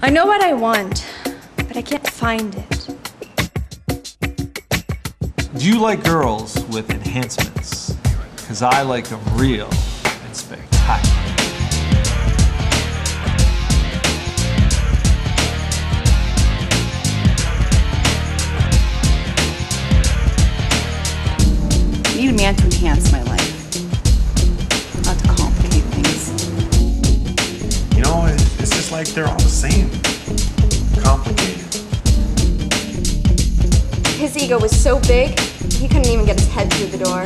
I know what I want, but I can't find it. Do you like girls with enhancements? Because I like them real and spectacular. I need a man to enhance my life, like they're all the same. Complicated. His ego was so big, he couldn't even get his head through the door.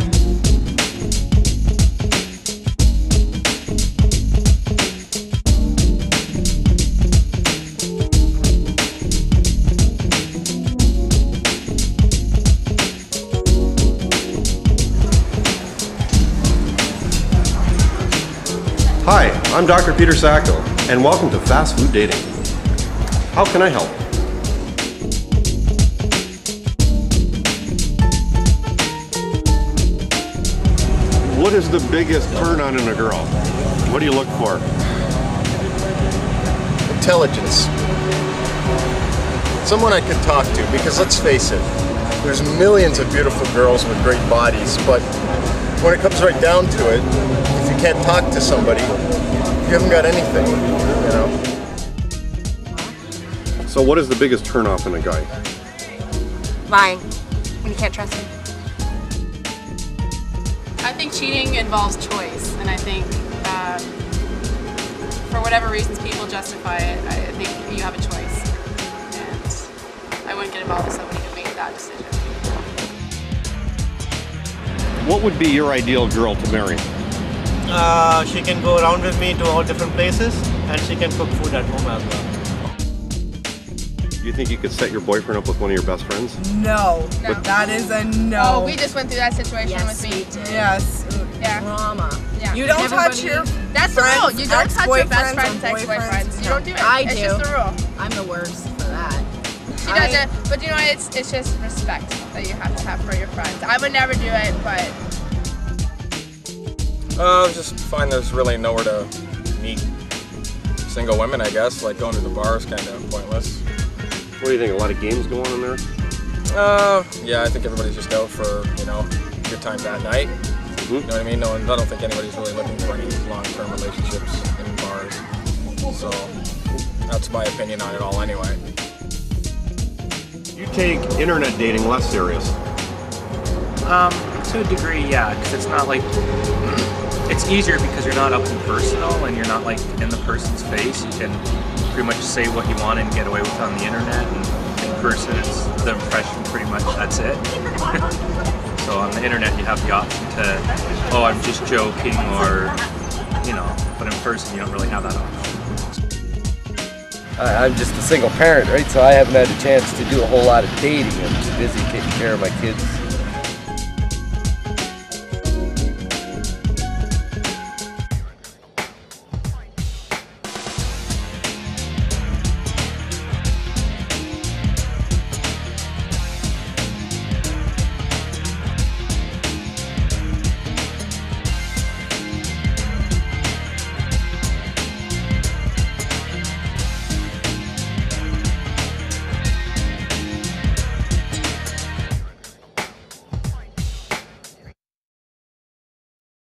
Hi, I'm Dr. Peter Sacco, and welcome to Fast Food Dating. How can I help? What is the biggest turn on in a girl? What do you look for? intelligence. Someone I could talk to, because let's face it, there's millions of beautiful girls with great bodies, but when it comes right down to it, if you can't talk to somebody, you haven't got anything, you know? So, what is the biggest turnoff in a guy? Lying. When you can't trust him. I think cheating involves choice, and I think um, for whatever reasons people justify it, I think you have a choice, and I wouldn't get involved with somebody who made that decision. What would be your ideal girl to marry? Uh, she can go around with me to all different places and she can cook food at home as well. Do you think you could set your boyfriend up with one of your best friends? No, No. that is a no. Oh, we just went through that situation with me. yes. Yeah. Drama. Yeah. You don't touch your That's the rule. You don't touch your best friends, friend's ex-boyfriends. You No. don't do it. I it's do. just the rule. I'm the worst for that. She I- does it, but you know what? It's it's just respect that you have to have for your friends. I would never do it, but Uh, I just find there's really nowhere to meet single women, I guess. Like going to the bar is kind of pointless. What do you think? A lot of games going on in there? Uh, yeah, I think everybody's just out for, you know, a good time that night. You know what I mean? No one, I don't think anybody's really looking for any long-term relationships in bars. So that's my opinion on it all anyway. You take internet dating less serious. Um, to a degree, yeah, because it's not like it's easier because you're not up and personal and you're not like in the person's face. You can pretty much say what you want and get away with on the internet. And in person, it's the impression. Pretty much that's it. so on the internet, you have the option to, oh, I'm just joking, or you know. But in person, you don't really have that option. I'm just a single parent, right? So I haven't had a chance to do a whole lot of dating. I'm too busy taking care of my kids